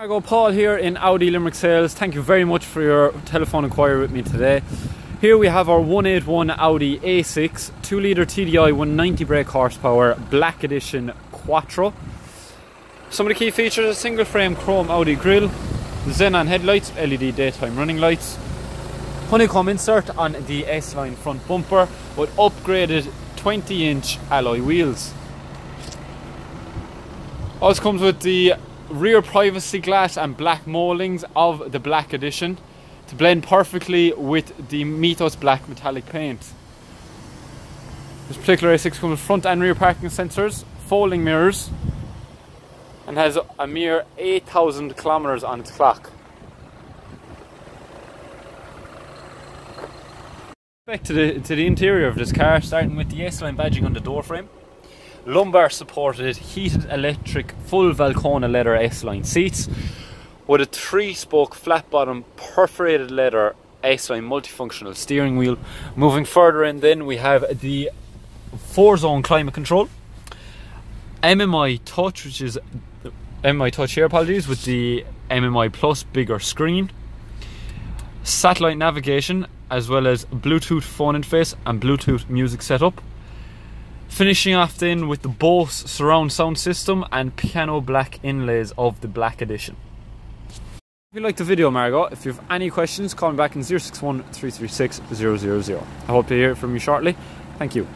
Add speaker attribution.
Speaker 1: Margot Paul here in Audi Limerick Sales. Thank you very much for your telephone inquiry with me today. Here we have our 181 Audi A6 2 litre TDI 190 brake horsepower black edition Quattro. Some of the key features a single frame chrome Audi grille, xenon headlights, LED daytime running lights, honeycomb insert on the S-line front bumper with upgraded 20 inch alloy wheels. Also comes with the rear privacy glass and black mouldings of the black edition to blend perfectly with the Mythos black metallic paint. This particular A6 comes with front and rear parking sensors, folding mirrors, and has a mere 8,000 kilometers on its clock. Back to the, to the interior of this car, starting with the S-Line badging on the door frame lumbar supported heated electric full Valcona leather S-line seats with a three spoke flat bottom perforated leather S-line multifunctional steering wheel. Moving further in then we have the four zone climate control. MMI touch which is MMI touch here apologies with the MMI plus bigger screen. Satellite navigation as well as Bluetooth phone interface and Bluetooth music setup. Finishing off then with the Bose surround sound system and piano black inlays of the black edition. If you liked the video Margot, if you have any questions, call me back in 061 336 000. I hope to hear from you shortly. Thank you.